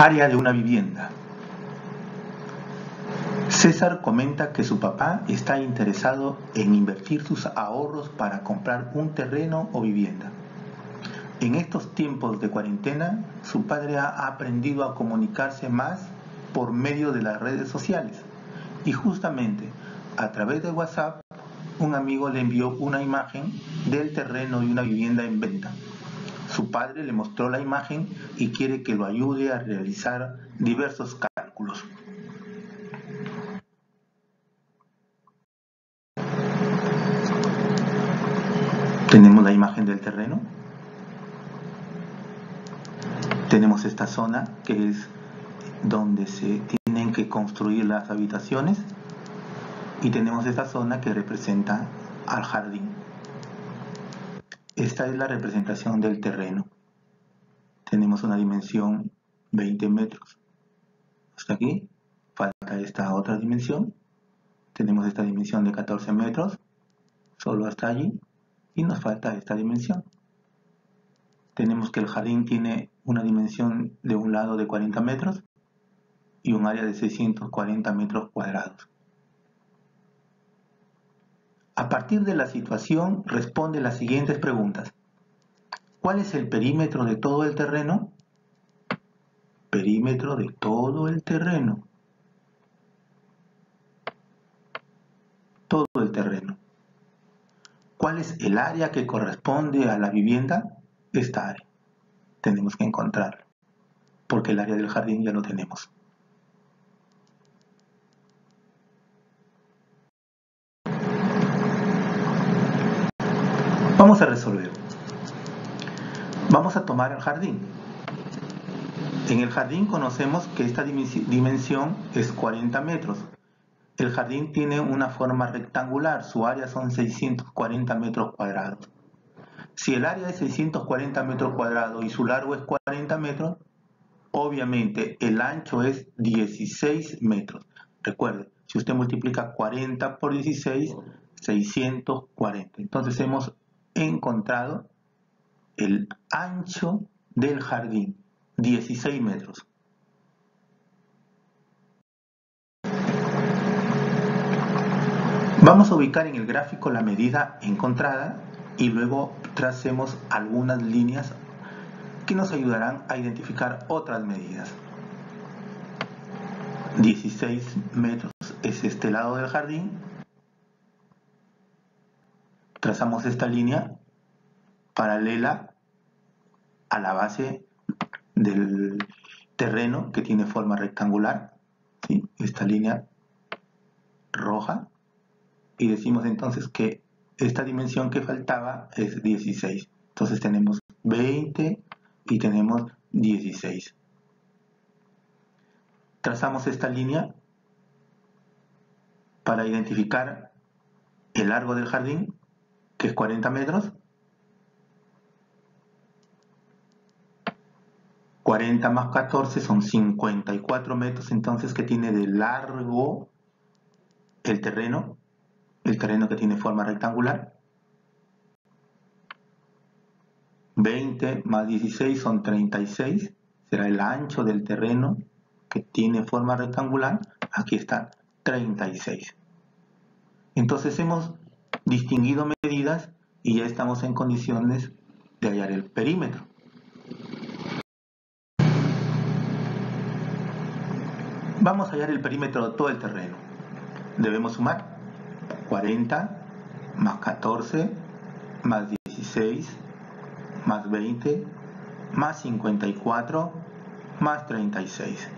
Área de una vivienda. César comenta que su papá está interesado en invertir sus ahorros para comprar un terreno o vivienda. En estos tiempos de cuarentena, su padre ha aprendido a comunicarse más por medio de las redes sociales y justamente a través de WhatsApp un amigo le envió una imagen del terreno y una vivienda en venta. Su padre le mostró la imagen y quiere que lo ayude a realizar diversos cálculos. Tenemos la imagen del terreno. Tenemos esta zona que es donde se tienen que construir las habitaciones y tenemos esta zona que representa al jardín. Esta es la representación del terreno. Tenemos una dimensión 20 metros. Hasta aquí. Falta esta otra dimensión. Tenemos esta dimensión de 14 metros. Solo hasta allí. Y nos falta esta dimensión. Tenemos que el jardín tiene una dimensión de un lado de 40 metros y un área de 640 metros cuadrados. A partir de la situación, responde las siguientes preguntas. ¿Cuál es el perímetro de todo el terreno? Perímetro de todo el terreno. Todo el terreno. ¿Cuál es el área que corresponde a la vivienda? Esta área. Tenemos que encontrarla, porque el área del jardín ya lo tenemos. Vamos a resolver. Vamos a tomar el jardín. En el jardín conocemos que esta dimensión es 40 metros. El jardín tiene una forma rectangular, su área son 640 metros cuadrados. Si el área es 640 metros cuadrados y su largo es 40 metros, obviamente el ancho es 16 metros. Recuerde, si usted multiplica 40 por 16, 640. Entonces hemos encontrado el ancho del jardín, 16 metros. Vamos a ubicar en el gráfico la medida encontrada y luego tracemos algunas líneas que nos ayudarán a identificar otras medidas. 16 metros es este lado del jardín trazamos esta línea paralela a la base del terreno que tiene forma rectangular, esta línea roja, y decimos entonces que esta dimensión que faltaba es 16. Entonces tenemos 20 y tenemos 16. Trazamos esta línea para identificar el largo del jardín que es 40 metros. 40 más 14 son 54 metros, entonces que tiene de largo el terreno, el terreno que tiene forma rectangular. 20 más 16 son 36, será el ancho del terreno que tiene forma rectangular, aquí está 36. Entonces hemos distinguido medidas y ya estamos en condiciones de hallar el perímetro. Vamos a hallar el perímetro de todo el terreno. Debemos sumar 40 más 14 más 16 más 20 más 54 más 36.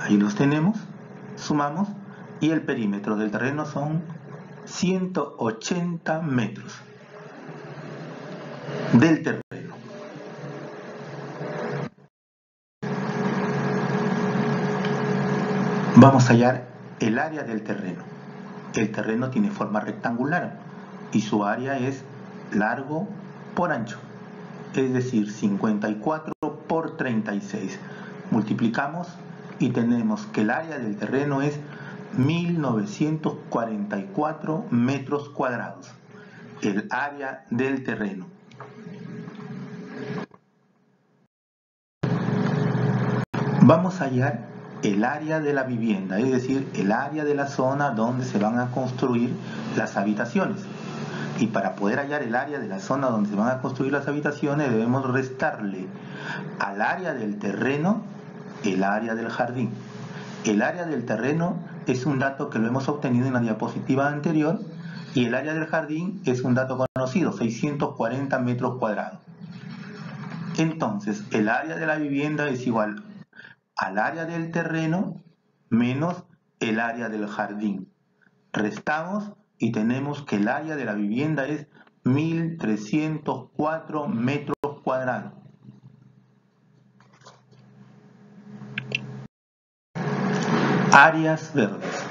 Ahí los tenemos, sumamos y el perímetro del terreno son 180 metros del terreno. Vamos a hallar el área del terreno. El terreno tiene forma rectangular y su área es largo por ancho, es decir, 54 por 36. Multiplicamos y tenemos que el área del terreno es 1944 metros cuadrados, el área del terreno. vamos a hallar el área de la vivienda, es decir, el área de la zona donde se van a construir las habitaciones. Y para poder hallar el área de la zona donde se van a construir las habitaciones debemos restarle al área del terreno el área del jardín. El área del terreno es un dato que lo hemos obtenido en la diapositiva anterior y el área del jardín es un dato conocido, 640 metros cuadrados. Entonces, el área de la vivienda es igual al área del terreno menos el área del jardín. Restamos y tenemos que el área de la vivienda es 1304 metros cuadrados. Áreas verdes.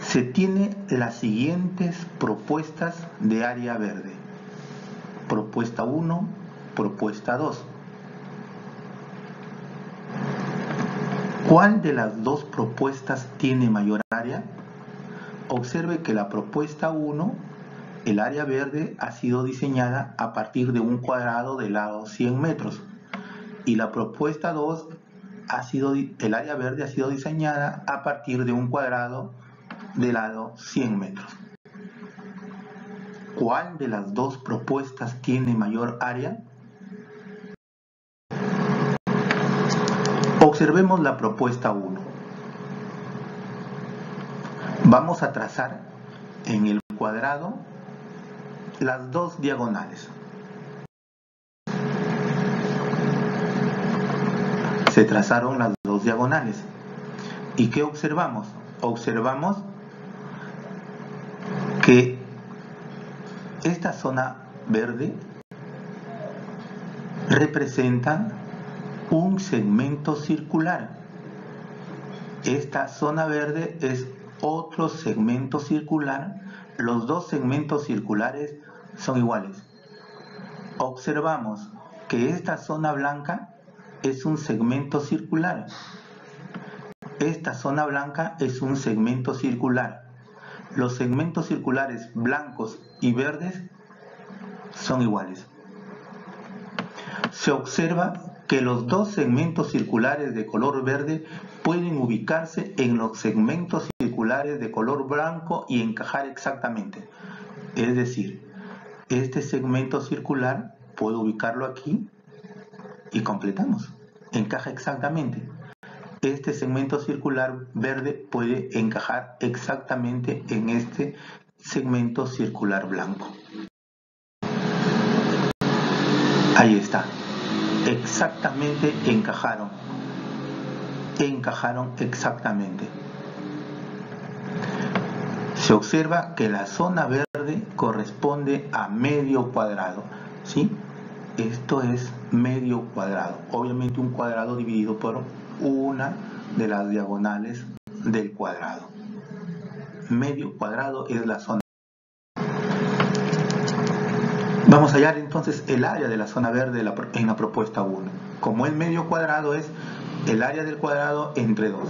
Se tiene las siguientes propuestas de área verde. Propuesta 1, propuesta 2. ¿Cuál de las dos propuestas tiene mayor área? Observe que la propuesta 1, el área verde ha sido diseñada a partir de un cuadrado de lado 100 metros. Y la propuesta 2, ha sido, el área verde ha sido diseñada a partir de un cuadrado de lado 100 metros. ¿Cuál de las dos propuestas tiene mayor área? Observemos la propuesta 1. Vamos a trazar en el cuadrado las dos diagonales. Se trazaron las dos diagonales. ¿Y qué observamos? Observamos que esta zona verde representa un segmento circular. Esta zona verde es otro segmento circular. Los dos segmentos circulares son iguales. Observamos que esta zona blanca es un segmento circular. Esta zona blanca es un segmento circular. Los segmentos circulares blancos y verdes son iguales. Se observa que los dos segmentos circulares de color verde pueden ubicarse en los segmentos circulares de color blanco y encajar exactamente. Es decir, este segmento circular puedo ubicarlo aquí y completamos. Encaja exactamente. Este segmento circular verde puede encajar exactamente en este segmento circular blanco. Ahí está exactamente encajaron. Encajaron exactamente. Se observa que la zona verde corresponde a medio cuadrado. ¿sí? Esto es medio cuadrado. Obviamente un cuadrado dividido por una de las diagonales del cuadrado. Medio cuadrado es la zona Vamos a hallar entonces el área de la zona verde en la propuesta 1. Como el medio cuadrado es el área del cuadrado entre 2.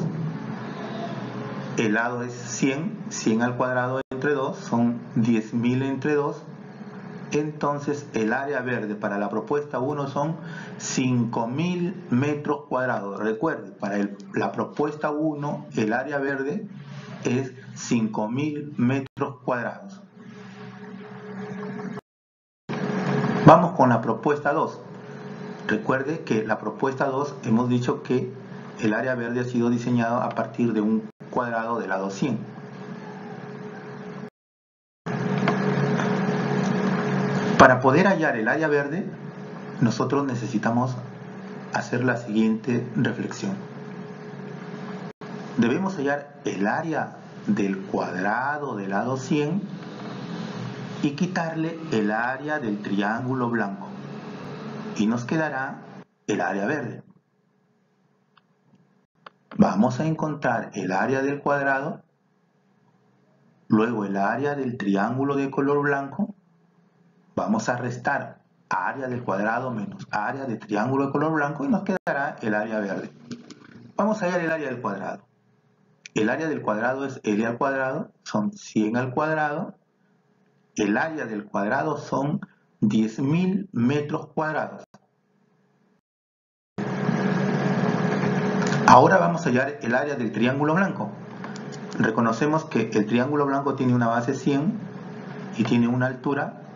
El lado es 100, 100 al cuadrado entre 2 son 10.000 entre 2. Entonces el área verde para la propuesta 1 son 5.000 metros cuadrados. Recuerde, para la propuesta 1 el área verde es 5.000 metros cuadrados. Vamos con la propuesta 2. Recuerde que la propuesta 2 hemos dicho que el área verde ha sido diseñado a partir de un cuadrado de lado 100. Para poder hallar el área verde, nosotros necesitamos hacer la siguiente reflexión. Debemos hallar el área del cuadrado de lado 100 y quitarle el área del triángulo blanco y nos quedará el área verde. Vamos a encontrar el área del cuadrado, luego el área del triángulo de color blanco, vamos a restar área del cuadrado menos área del triángulo de color blanco y nos quedará el área verde. Vamos a hallar el área del cuadrado. El área del cuadrado es L al cuadrado, son 100 al cuadrado el área del cuadrado son 10.000 metros cuadrados. Ahora vamos a hallar el área del triángulo blanco. Reconocemos que el triángulo blanco tiene una base 100 y tiene una altura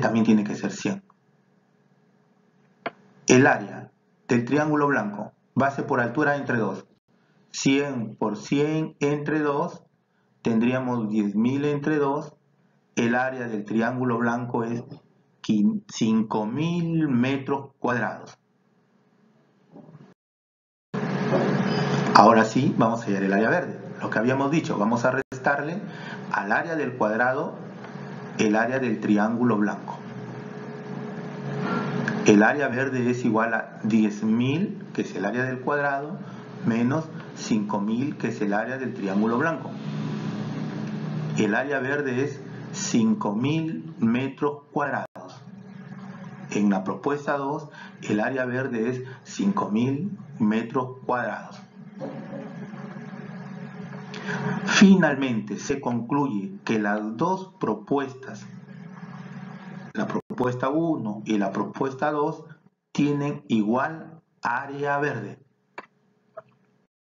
también tiene que ser 100. El área del triángulo blanco, base por altura entre 2. 100 por 100 entre 2, tendríamos 10.000 entre 2. El área del triángulo blanco es 5.000 metros cuadrados. Ahora sí, vamos a hallar el área verde. Lo que habíamos dicho, vamos a restarle al área del cuadrado el área del triángulo blanco. El área verde es igual a 10.000, que es el área del cuadrado, menos 5.000, que es el área del triángulo blanco. El área verde es 5.000 metros cuadrados. En la propuesta 2, el área verde es 5.000 metros cuadrados. Finalmente, se concluye que las dos propuestas, la propuesta 1 y la propuesta 2, tienen igual área verde.